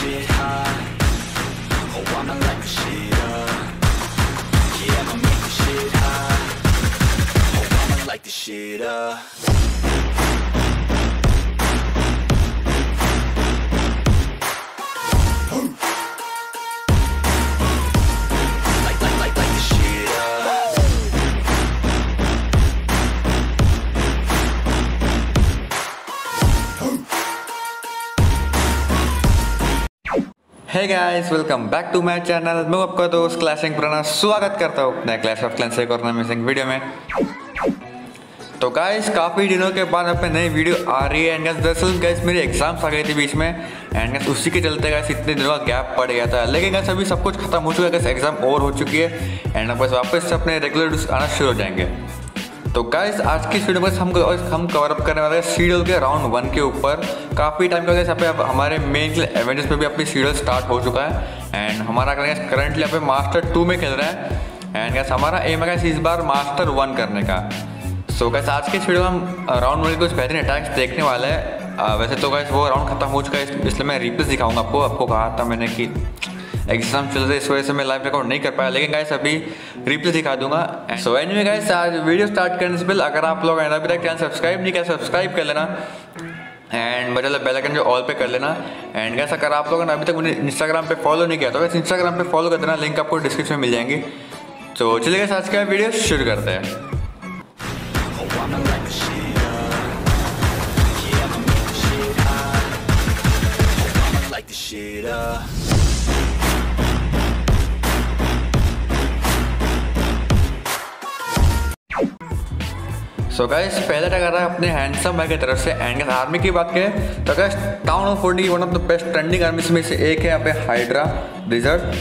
shit hot. Oh, I'ma light the shit up. Yeah, I'ma make the shit hot. Oh, I'ma light the shit up. Hey guys welcome back to my channel मैं आपका दोस्त clashing पुराना स्वागत करता हूँ अपने clash of clans एक और अमेजिंग वीडियो में। तो गाइस काफ़ी दिनों के बाद अपने नई वीडियो आ रही है। एंड गाइस दरअसल गाइस मेरी एग्ज़ाम्स आ गई थी बीच में। एंड गाइस उसी के चलते गाइस इतने दिनों का गैप पड़ गया था। लेकिन गाइस अभी सब कुछ खत्म हो चुका है। गाइस एग्ज़ाम और हो चुकी है। एंड बस वापस से अपने रेगुलर आना शुरू हो जाएँगे। तो गाइस आज की वीडियो में हम हम कवर अप करने वाले हैं सीरियल के राउंड वन के ऊपर। काफ़ी टाइम का यहाँ पे अब हमारे मेन एवेंजर्स में भी अपनी सीरियल स्टार्ट हो चुका है। एंड हमारा करंटली यहाँ पे मास्टर टू में खेल रहा है। एंड गैस हमारा एम है इस बार मास्टर वन करने का। सो so, गैस आज के वीडियो में हम राउंड वन के कुछ बेहतरीन अटैक्स देखने वाले हैं। वैसे तो गैस वो राउंड खत्म हो चुका है इसलिए मैं रिप्लेस दिखाऊँगा आपको आपको कहा था मैंने कि एग्ज़ाम चल रहे इस वजह से मैं लाइव रिकॉर्ड नहीं कर पाया। लेकिन गाइस अभी रिप्ले दिखा दूँगा। सो एनीवे गाइस आज वीडियो स्टार्ट करने से पहले अगर आप लोग अभी तक चैनल सब्सक्राइब नहीं किया सब्सक्राइब कर लेना। एंड बजा बेल आइकन जो ऑल पे कर लेना। एंड गैस अगर आप लोगों ने अभी तक मुझे इंस्टाग्राम पे फॉलो नहीं किया तो वैसे इंस्टाग्राम पे फॉलो कर देना। लिंक आपको डिस्क्रिप्शन में मिल जाएँगे। तो चलिए guys, आज का वीडियो शुरू करते हैं। Oh, I'ma सो गाइस पहले टैग आ रहा है अपने हैंडसम भाई की तरफ़ से एंड आर्मी की बात करें तो guys town of forty one of the best trending army में से एक है यहाँ पे हाइड्रा रिज़र्व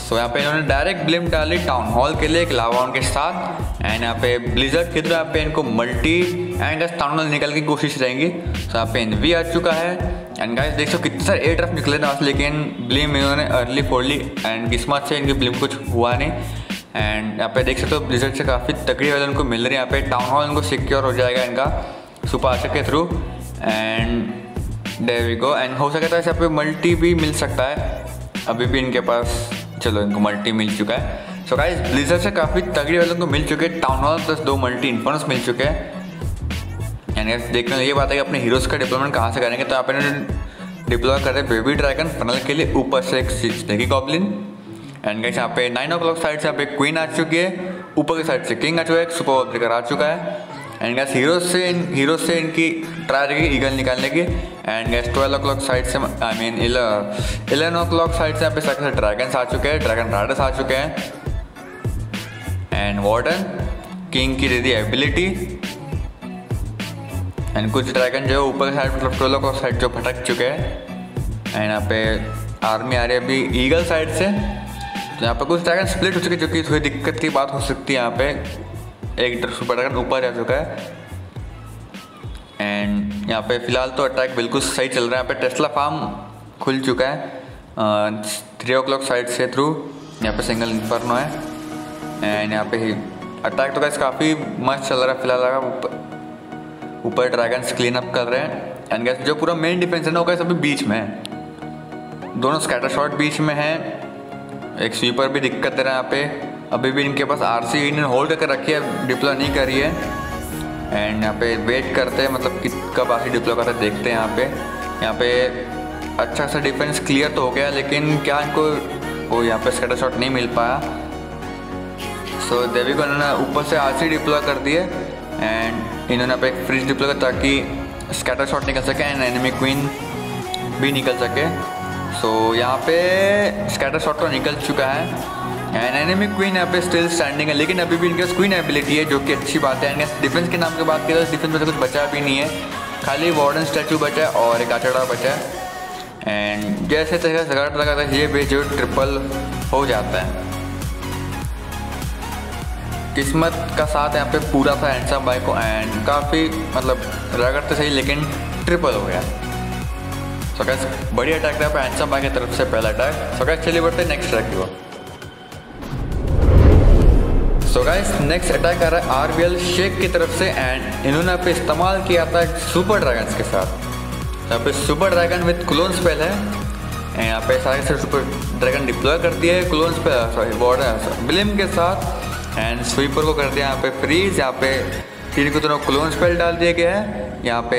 सो यहाँ पे इन्होंने डायरेक्ट ब्लेम डाली टाउन हॉल के लिए, एक लावाउन के साथ एंड यहाँ पे ब्लिजर्ड की तरह यहाँ पे इनको multi and guys town hall की कोशिश रहेंगी। सो यहाँ पे एनवी आ चुका है एंड गाइस देख सो कितने सारे एयर ड्राफ्ट निकले थे लेकिन ब्लेम इन्होंने अर्ली फोड़ली एंड किस्मत से इनकी ब्लेम कुछ हुआ नहीं। एंड यहाँ पे देख सकते हो ब्लिजर्ड से काफ़ी तकड़ी वाले उनको मिल रही है। यहाँ पे टाउन हॉल इनको सिक्योर हो जाएगा इनका सुपर आशक के थ्रू एंड डेवी को एंड हो सकता है यहाँ पे मल्टी भी मिल सकता है। अभी भी इनके पास, चलो इनको मल्टी मिल चुका है। सो गाइस ब्लिजर्ड से काफ़ी तगड़ी वाले उनको मिल चुके हैं। टाउन हॉल प्लस दो मल्टी इन्फोनस मिल चुके हैं। एंड गाइस देखने ये बात है कि अपने हीरोज़ का डिप्लॉयमेंट कहाँ से करेंगे? तो आप डिप्लॉय कर रहे बेबी ड्रैगन फनल के लिए ऊपर से एक स्नेकी गॉब्लिन एंड गाइस यहाँ पे नाइन ओ क्लॉक साइड से यहाँ पे क्वीन आ चुकी है। ऊपर की साइड से किंग आ चुका है सुपर ऑब्लिकर आ चुका है। एंड गैस हीरो से इन हीरोज से इनकी ट्राई रहेगी ईगल निकालने की। And guys twelve o'clock side से I mean eleven o'clock side से यहाँ पे सकते ड्रैगन्स आ चुके हैं ड्रैगन राइडर्स आ चुके हैं। एंड वार्डन किंग की दे एबिलिटी एंड कुछ ड्रैगन जो है, ऊपर साइड मतलब ट्वेल्व ओ क्लॉक साइड जो भटक चुके हैं। एंड यहाँ पे आर्मी आ रही है अभी ईगल साइड से। यहाँ पे कुछ ड्रैगन स्प्लिट हो चुके हैं, जो कि थोड़ी दिक्कत की बात हो सकती है यहाँ पे। एक सुपर ड्रैगन ऊपर जा चुका है। एंड यहाँ पे फ़िलहाल तो अटैक बिल्कुल सही चल रहा है। यहाँ पे टेस्ला फार्म खुल चुका है। थ्री ओ क्लॉक साइड से थ्रू यहाँ पे सिंगल इन्फर्नो है। एंड यहाँ पे अटैक तो कैसे काफ़ी मस्त चल रहा है फ़िलहाल। ऊपर ड्रैगन्स क्लीन अप कर रहे हैं। एंड गैस जो पूरा मेन डिफेंस है ना वो कैसे अभी बीच में है। दोनों स्कैटर शॉट बीच में है। एक स्वीपर भी दिक्कत है यहाँ पे। अभी भी इनके पास आर सी इन्होंने होल्ड करके रखी है डिप्लॉय नहीं करी है। एंड यहाँ पे वेट करते हैं मतलब कि कब आर सी डिप्लॉय करते हैं देखते हैं यहाँ पे। यहाँ पे अच्छा सा डिफेंस क्लियर तो हो गया लेकिन क्या इनको वो यहाँ पे स्कैटर शॉट नहीं मिल पाया। सो so, देवी को इन्होंने ऊपर से आर सी डिप्लॉय कर दिए। एंड इन्होंने यहाँ पे एक फ्रिज डिप्लॉय किया ताकि स्कैटर शॉट निकल सके एंड एनिमी क्वीन भी निकल सके। सो यहाँ पे स्कैटर शॉट तो निकल चुका है। एंड एनिमी क्वीन यहाँ पे स्टिल स्टैंडिंग है, लेकिन अभी भी इनके पास क्वीन एबिलिटी है, जो कि अच्छी बात है। एंड डिफेंस के नाम की बात करें तो डिफेंस में से कुछ बचा भी नहीं है। खाली वार्डन स्टैचू बचा है और एक आचड़ा बचा है। एंड जैसे तैसे सगाट लगाता है ये भी जो ट्रिपल हो जाता है। किस्मत का साथ यहाँ पे पूरा था हैंडसम बाइक को एंड काफ़ी मतलब रगड़ते सही, लेकिन ट्रिपल हो गया। सो बढ़िया अटैक था पे हैंडसम बाइक की तरफ़ से पहला अटैक सो चलिए बढ़ते नेक्स्ट अटैक की ओर. सो गाइस नेक्स्ट अटैक आ रहा है की तरफ़ से एंड इन्होंने इस्तेमाल किया था सुपर ड्रैगन्स के साथ. यहाँ पे super dragon with clone spell है. यहाँ पे सारे से सुपर ड्रैगन डिप्लॉय कर दिया है क्लोन्स पे सॉरी बॉर्डर ब्लिम के साथ. एंड स्वीपर को कर दिया यहाँ पे फ्रीज यहाँ पे तीन को दोनों क्लोन स्पेल डाल दिया गया है. यहाँ पे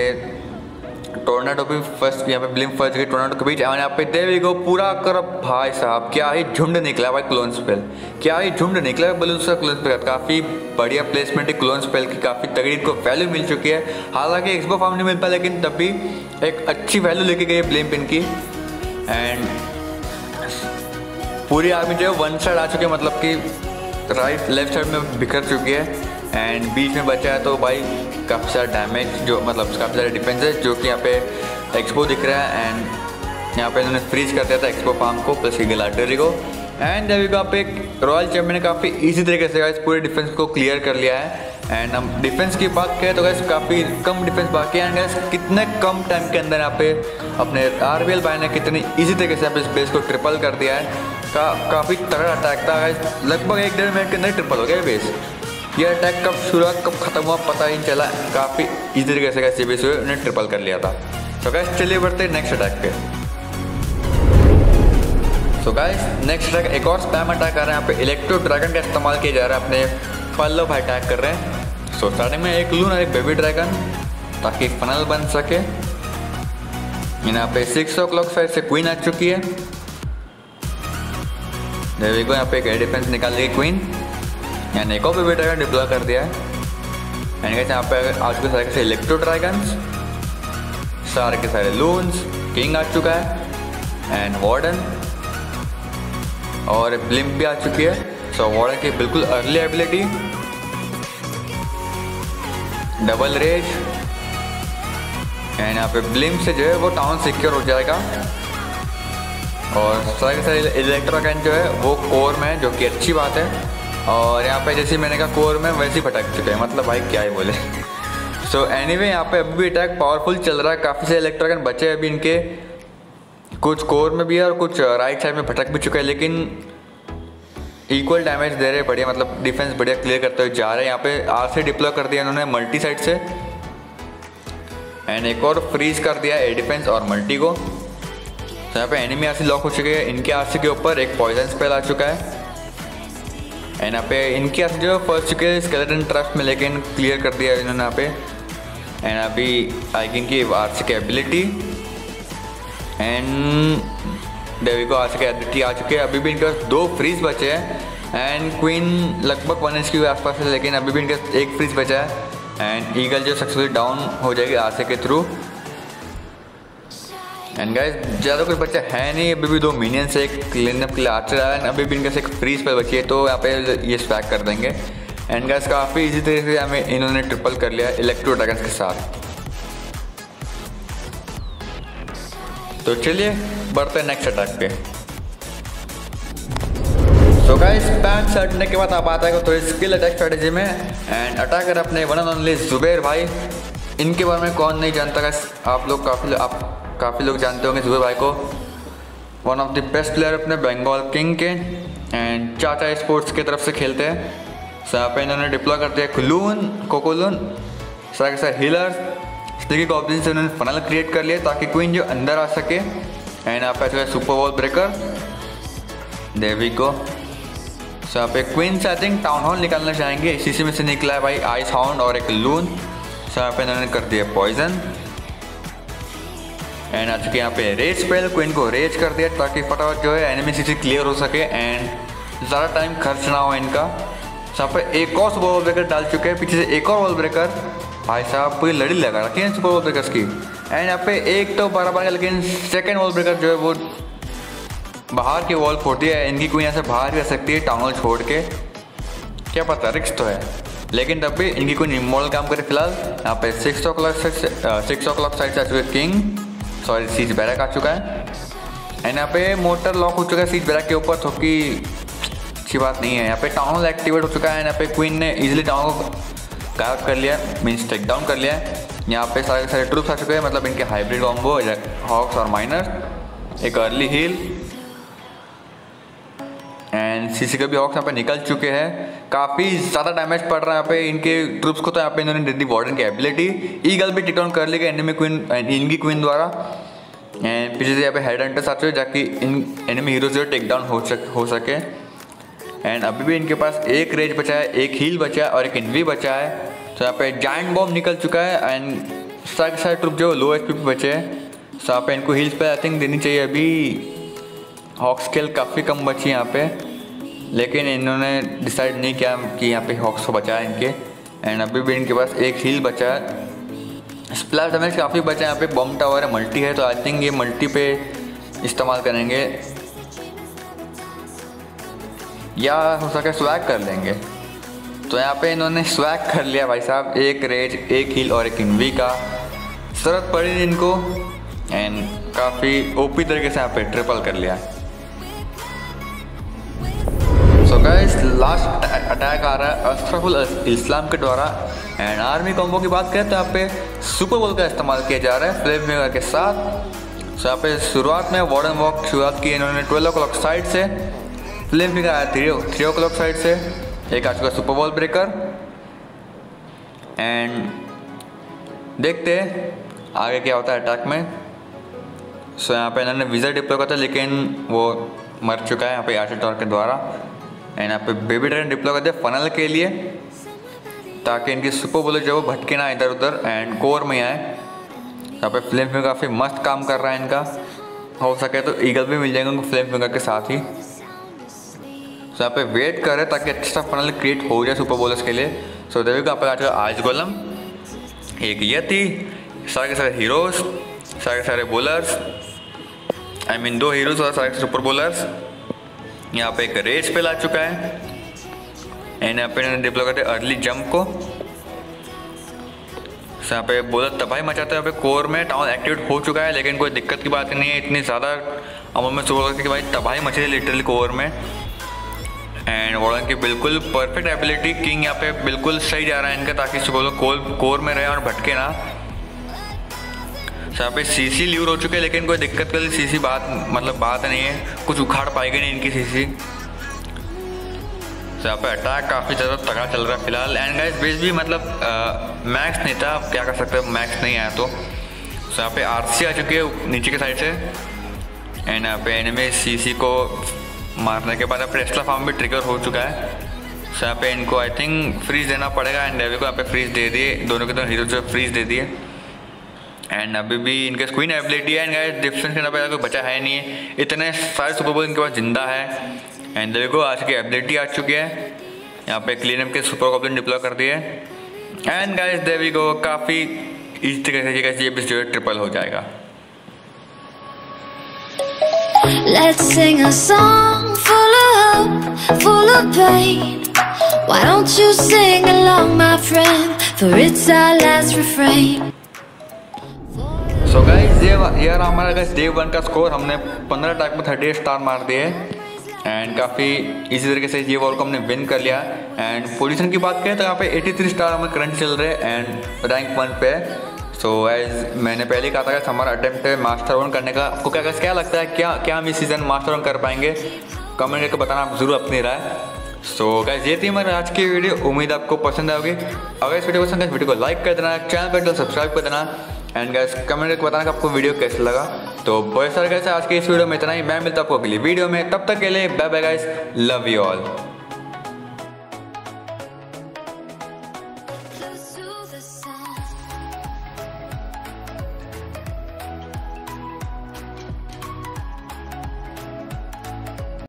टोर्नाडो भी फ़र्स्ट, यहाँ पे ब्लिम फ़र्स्ट गई टोर्नाडो के बीच यहाँ पे देवी को पूरा कर, भाई साहब, क्या ही झुंड निकला भाई क्लोन स्पेल क्या ही झुंड निकला बलून से क्लोन स्पेल काफ़ी बढ़िया प्लेसमेंट है क्लोन स्पेल की, काफ़ी तगड़ी को वैल्यू मिल चुकी है। हालाँकि एक्सपो फार्म नहीं मिल पाया, लेकिन तब भी एक अच्छी वैल्यू लेके गई है ब्लिम पिन की। एंड पूरी आर्मी जो है वन साइड आ चुकी है मतलब कि राइट लेफ़्ट साइड में बिखर चुकी है। एंड बीच में बचा है तो भाई काफ़ी सारा डैमेज जो मतलब काफ़ी सारे डिफेंस है, जो कि यहाँ पे एक्सपो दिख रहा है एंड यहाँ पे इन्होंने फ्रीज कर दिया था एक्सपो फार्म को प्लस ईगल आर्टरी को। एंड अभी को पे एक रॉयल चैम्पियन ने काफ़ी इजी तरीके से इस पूरे डिफेंस को क्लियर कर लिया है। एंड हम डिफेंस की बात करें तो गैस काफ़ी कम डिफेंस बाकी है। एंड गैस कितने कम टाइम के अंदर यहाँ पे अपने आर बी एल ने कितनी ईजी तरीके से इस बेस को ट्रिपल कर दिया है। का, काफ़ी तगड़ा अटैक था लगभग एक डेढ़ मिनट के अंदर ट्रिपल हो गया बेस ये अटैक कब शुरुआत कब खत्म हुआ, पता ही नहीं चला। काफ़ी इजी तरीके से कैसे बेस हुए उन्हें ट्रिपल कर लिया था। तो गैस चलिए बढ़ते नेक्स्ट अटैक पे। सो गाइस नेक्स्ट अटैक एक और स्पैम अटैक कर रहे हैं यहाँ पे। इलेक्ट्रो ड्रैगन का इस्तेमाल किया जा रहा है अपने पल्लो भाई अटैक कर रहे हैं। सो स्टार्टिंग में एक लून और एक बेबी ड्रैगन ताकि फनल बन सके। यहाँ पे सिक्स ओ क्लॉक साइड से क्वीन आ चुकी है। देवी को यहाँ पे एक डिफेंस निकाल दी क्वीन यहाँ एक और बेबी ड्रैगन डिप्लॉय कर दिया है। एंड कैसे यहाँ पे आ चुके सारे कैसे इलेक्ट्रो ड्रैगन्स सारे के सारे लून्स किंग आ चुका है एंड वार्डन और ब्लिम्प भी आ चुकी है। सो वार्डन की बिल्कुल early ability double rage and यहाँ पे ब्लिम्प से जो है वो टाउन सिक्योर हो जाएगा। और सारे के सारे इलेक्ट्रोकैन जो है वो कोर में जो कि अच्छी बात है। और यहाँ पे जैसे मैंने कहा, कोर में वैसे ही भटक चुके हैं। मतलब भाई, क्या ही बोले। सो एनी वे यहाँ पे अभी भी अटैक पावरफुल चल रहा है। काफ़ी से इलेक्ट्रोकैन बचे हैं अभी इनके। कुछ कोर में भी है और कुछ राइट साइड में भटक भी चुके हैं, लेकिन इक्वल डैमेज दे रहे बढ़िया। मतलब डिफेंस बढ़िया क्लियर करते हुए जा रहे हैं। यहाँ पे आर से डिप्लॉय कर दिया इन्होंने मल्टी साइड से। एंड एक और फ्रीज कर दिया ए डिफेंस और मल्टी को। तो यहाँ पे एनिमी आरसी लॉक हो चुके हैं। इनके आरसी के ऊपर एक पॉइजन स्पेल आ चुका है। एंड यहाँ पे इनके आरसी जो फ़र्स्ट चुके हैं स्केलेटन ट्रस्ट में लेकिन क्लियर कर दिया इन्होंने यहाँ पे। एंड अभी आइकिंग की आरसी की एबिलिटी एंड डेवी को आरसी की एबिलिटी आ चुकी है। अभी भी इनके पास दो फ्रीज बचे हैं। एंड क्वीन लगभग वन इंच के आसपास है, लेकिन अभी भी इनके एक फ्रीज बचा है। एंड ईगल जो सक्सेसफुली डाउन हो जाएगी आरसी के थ्रू एंड गाइस ज़्यादा कुछ बच्चा है नहीं, अभी भी दो मिनियंस एक क्लीन के लिए आर्चर आया है अभी भी इनके से एक फ्रीज पर बची है तो यहाँ पे ये स्वैग कर देंगे। एंड गाइस काफ़ी इजी तरीके से हमें इन्होंने ट्रिपल कर लिया इलेक्ट्रो ड्रैगन्स के साथ। तो चलिए, बढ़ते हैं नेक्स्ट अटैक पे। तो गाइस पैंट सटने के बाद आप आता है तो स्किल अटैक स्ट्रेटेजी में। एंड अटैकर अपने वन एंड ओनली जुबेर भाई, इनके बारे में कौन नहीं जानता गाइस आप लोग काफ़ी आप काफ़ी लोग जानते होंगे जुबेर भाई को। One of the best player अपने बंगाल किंग के एंड चाचा स्पोर्ट्स की तरफ़ से खेलते हैं। सो यहाँ पे इन्होंने डिप्लॉय कर दिया खुलून कोकोलून, सर के हीलर स्टिकी गॉब्लिन से उन्होंने फनल क्रिएट कर लिया ताकि क्वीन जो अंदर आ सके। एंड यहाँ पे सुपर वॉल ब्रेकर देवी को सो यहाँ पे क्वीन से आई थिंक टाउन हॉल निकालना चाहेंगे। इसी में से निकला है भाई आइस हाउंड और एक लून सो यहाँ पे इन्होंने कर दिया पॉइजन एंड आ चुके यहाँ पे रेज स्पेल क्वीन को रेज कर दिया ताकि फटाफट जो है एनिमी सीसी क्लियर हो सके एंड ज़्यादा टाइम खर्च ना हो इनका। यहाँ एक और सुपर वॉल ब्रेकर डाल चुके हैं, पीछे से एक और वॉल ब्रेकर भाई साहब पूरी लड़ी लगा रखी है सुपर वॉल ब्रेकर्स की। एंड यहाँ पे एक तो बराबर का, लेकिन सेकेंड वॉल ब्रेकर जो है वो बाहर की वॉल फोड़ती है। इनकी कोई यहाँ से बाहर भी आ सकती है टाउन छोड़ के। क्या पता रिक्स तो है। लेकिन तब भी इनकी कोई मॉडल काम करे फ़िलहाल। यहाँ पे six o'clock six o'clock side से आ चुके किंग सॉरी सीट बैरक आ चुका है। एंड यहाँ पे मोटर लॉक हो चुका है सीट बैरक के ऊपर तो कि अच्छी बात नहीं है। यहाँ पे टाउन एक्टिवेट हो चुका है यहाँ पे क्वीन ने इजिली टाउन को गायब कर लिया मीन्स टेक डाउन कर लिया है। यहाँ पे सारे सारे ट्रूप्स आ चुके हैं मतलब इनके हाइब्रिड कॉम्बो हॉक्स और माइनर एक अर्ली हील सीसी के भी हॉक्स यहाँ पे निकल चुके हैं। काफ़ी ज़्यादा डैमेज पड़ रहा है यहाँ पे। इनके ट्रुप्स को तो यहाँ पे इन्होंने दे दी वार्डन की एबिलिटी ईगल भी टिक डाउन कर लेगा एनिमी क्वीन इनकी क्वीन द्वारा। एंड पीछे से यहाँ पे हेड हंटर्स आते हुए जाकि इन एनिमी हीरो जो टेक डाउन हो सक, हो सके। एंड अभी भी इनके पास एक रेज बचा है, एक हील बचा है और एक इनवी बचा है। तो यहाँ पे जाइंट बॉम्ब निकल चुका है एंड साइड साइड ट्रुप जो लो एच पे बचे हैं। तो यहाँ पे इनको हील्स पे आई थिंक देनी चाहिए। अभी हॉक स्केल काफ़ी कम बची यहाँ पे। लेकिन इन्होंने डिसाइड नहीं किया कि यहाँ पे हॉक्स को बचाया इनके। एंड अभी भी इनके पास एक हील बचा है। स्प्लैश डैमेज काफ़ी बचा है। यहाँ पे बम टावर है मल्टी है तो आई थिंक ये मल्टी पे इस्तेमाल करेंगे। या हो सके स्वैग कर लेंगे। तो यहाँ पे इन्होंने स्वैग कर लिया भाई साहब। एक रेज एक हील और एक इनवी का। ज़रूरत पड़ी इनको। एंड काफ़ी ओपी तरीके से यहाँ पे ट्रिपल कर लिया। लास्ट अटैक आ रहा है अशरफुल इस्लाम के द्वारा। एंड आर्मी कॉम्बो की बात करें तो यहाँ पे सुपर बॉल का इस्तेमाल किया जा रहा है फ्लेम के साथ। सो यहाँ पे शुरुआत में वार्डन वॉक शुरुआत की, इन्होंने ट्वेल्व ओ क्लॉक साइड से। फ्लेम फिगर आया three three o'clock side से। एक आ चुका सुपर बॉल ब्रेकर एंड देखते हैं आगे क्या होता है अटैक में। सो यहाँ पे इन्होंने विजर डिप्लो करता लेकिन वो मर चुका है यहाँ पे आर्चर टॉर के द्वारा। एंड यहाँ पे बेबी ड्रैगन डिप्लो करते हैं फनल के लिए ताकि इनकी सुपर बोलर जो वो भटके ना इधर उधर एंड कोर में आए। यहाँ पे फ्लेम फिंगर काफ़ी मस्त काम कर रहा है इनका। हो सके तो ईगल भी मिल जाएँगे उनको फ्लेम फिंगर के साथ ही। सो यहाँ पे वेट कर ताकि अच्छा फनल क्रिएट हो जाए सुपर बोलर्स के लिए। सो देवी का आप आज गोलम एक ये थी सारे के सारे हीरोज सारे के सारे bowlers I I mean mean, दो हीरोज और सारे सुपर बोलर्स यहाँ पे एक रेस पे ला चुका है। एंड यहाँ पे इन्होंने डिप्लो करते अर्ली जंप को। यहाँ पे बोलर तबाही मचाते हैं यहाँ पे कोर में टाउन एक्टिवेट हो चुका है, लेकिन कोई दिक्कत की बात नहीं है। इतनी ज़्यादा अमल में सुबह कि भाई तबाही मची है लिटरली कोर में। एंड वॉर्डन की बिल्कुल परफेक्ट एबिलिटी किंग यहाँ पे बिल्कुल सही जा रहा है इनका, ताकि सुबह कोर में रहे और भटके ना। यहाँ पे सीसी ल्यूर हो चुके हैं, लेकिन कोई दिक्कत कर सीसी बात मतलब बात नहीं है। कुछ उखाड़ पाएगी नहीं इनकी सीसी तो यहाँ पे अटैक काफ़ी ज़्यादा तगड़ा चल रहा है फ़िलहाल। एंड गाइस बेस भी मतलब मैक्स नहीं था। क्या कर सकते हैं? मैक्स नहीं आया तो। तो यहाँ पे आरसी आ चुकी है नीचे के साइड से। एंड यहाँ पे एनिमे सी को मारने के बाद टेस्ला फार्म भी ट्रिगर हो चुका है। सो यहाँ पे इनको आई थिंक फ्रीज देना पड़ेगा। एंड डेवी को यहाँ पे फ्रीज दे दिए। दोनों के दोनों हीरो जो फ्रीज दे दिए। एंड अभी भी इनके स्क्रीन एबिलिटी है एंड डिफरेंस करना पड़ेगा कोई बचा है नहीं है इतने सारे सुपर बोल इनके पास ज़िंदा है एंड देखो आज की एबिलिटी आ चुकी है यहाँ पे क्लीन के सुपर कॉपलिन डिप्लॉय कर दिए एंड गाइस देवी को काफ़ी इस तरीके से ये भी ट्रिपल हो जाएगा Let's sing a song full of hope, full of pain. Why don't you sing along, my friend? For it's our last refrain. So guys ये यार हमारा गाइस डे वन का स्कोर हमने 15 अटैक में 38 स्टार मार दिए. एंड काफ़ी इसी तरीके से ये वॉल को हमने विन कर लिया. एंड पोजीशन की बात करें तो यहाँ पे 83 स्टार हमें करंट चल रहे हैं एंड रैंक वन पे. सो so, एज मैंने पहले कहा था कि हमारा अटैम्प्ट है मास्टर वन करने का. आपको क्या क्या लगता है? क्या क्या हम इस सीज़न मास्टर वन कर पाएँगे? कमेंट करके बताना आप ज़रूर अपनी राय. सो so, गैस ये थी हमारी आज की वीडियो उम्मीद आपको पसंद आएगी. अगर इस वीडियो पसंद है वीडियो को लाइक कर देना चैनल पर सब्सक्राइब कर देना. एंड गैस कमेंट करके बताना कि आपको वीडियो कैसे लगा। तो बहुत सारे कैसे आज के इस वीडियो में इतना ही। मैं मिलता हूँ आपको अगली वीडियो में। तब तक के लिए bye bye guys love you all